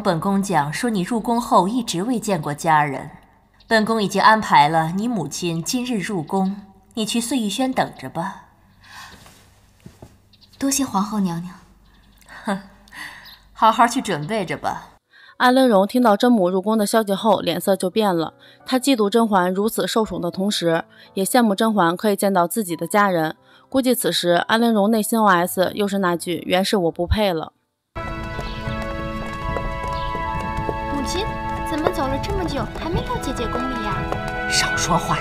本宫讲说你入宫后一直未见过家人，本宫已经安排了你母亲今日入宫，你去碎玉轩等着吧。多谢皇后娘娘。哼，好好去准备着吧。安陵容听到真母入宫的消息后，脸色就变了。她嫉妒甄嬛如此受宠的同时，也羡慕甄嬛可以见到自己的家人。估计此时安陵容内心 OS 又是那句“原是我不配了”。怎么走了这么久还没到姐姐宫里呀？少说话，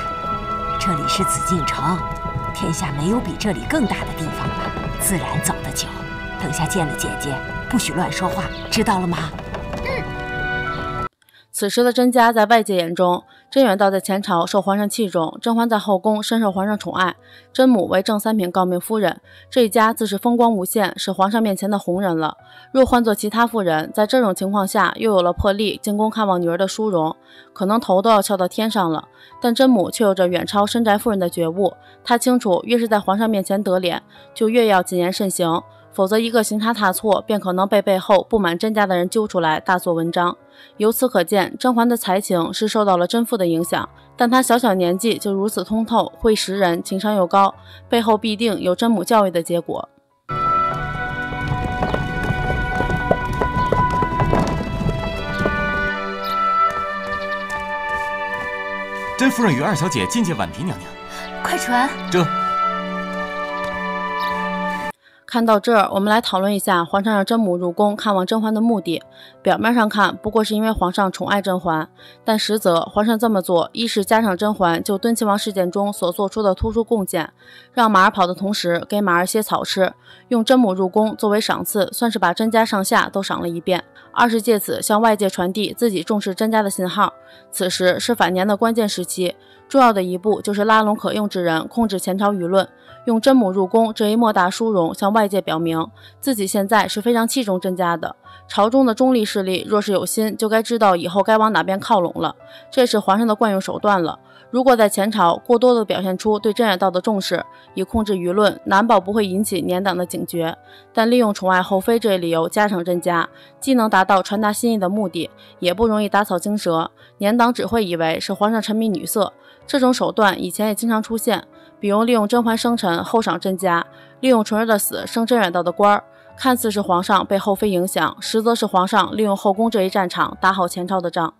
这里是紫禁城，天下没有比这里更大的地方了，自然走得久。等下见了姐姐，不许乱说话，知道了吗？此时的甄家在外界眼中，甄远道在前朝受皇上器重，甄嬛在后宫深受皇上宠爱，甄母为正三品诰命夫人，这一家自是风光无限，是皇上面前的红人了。若换做其他妇人，在这种情况下又有了魄力进宫看望女儿的殊荣，可能头都要翘到天上了。但甄母却有着远超深宅妇人的觉悟，她清楚，越是在皇上面前得脸，就越要谨言慎行。否则，一个行差踏错，便可能被背后不满甄家的人揪出来大做文章。由此可见，甄嬛的才情是受到了甄父的影响，但她小小年纪就如此通透，会识人，情商又高，背后必定有甄母教育的结果。甄夫人与二小姐觐见婉嫔娘娘，快传。这。看到这儿，我们来讨论一下皇上让甄母入宫看望甄嬛的目的。表面上看，不过是因为皇上宠爱甄嬛，但实则皇上这么做，一是加上甄嬛就敦亲王事件中所做出的突出贡献，让马儿跑的同时给马儿些草吃，用甄母入宫作为赏赐，算是把甄家上下都赏了一遍；二是借此向外界传递自己重视甄家的信号。此时是反年的关键时期，重要的一步就是拉拢可用之人，控制前朝舆论。用甄母入宫这一莫大殊荣，向外界表明自己现在是非常器重甄家的。朝中的中立势力若是有心，就该知道以后该往哪边靠拢了。这是皇上的惯用手段了。如果在前朝过多的表现出对甄远道的重视，以控制舆论，难保不会引起年党的警觉。但利用宠爱后妃这一理由加上甄家，既能达到传达心意的目的，也不容易打草惊蛇。年党只会以为是皇上沉迷女色。这种手段以前也经常出现。比如利用甄嬛生辰后赏甄家，利用纯儿的死升甄远道的官儿，看似是皇上被后妃影响，实则是皇上利用后宫这一战场打好前朝的仗。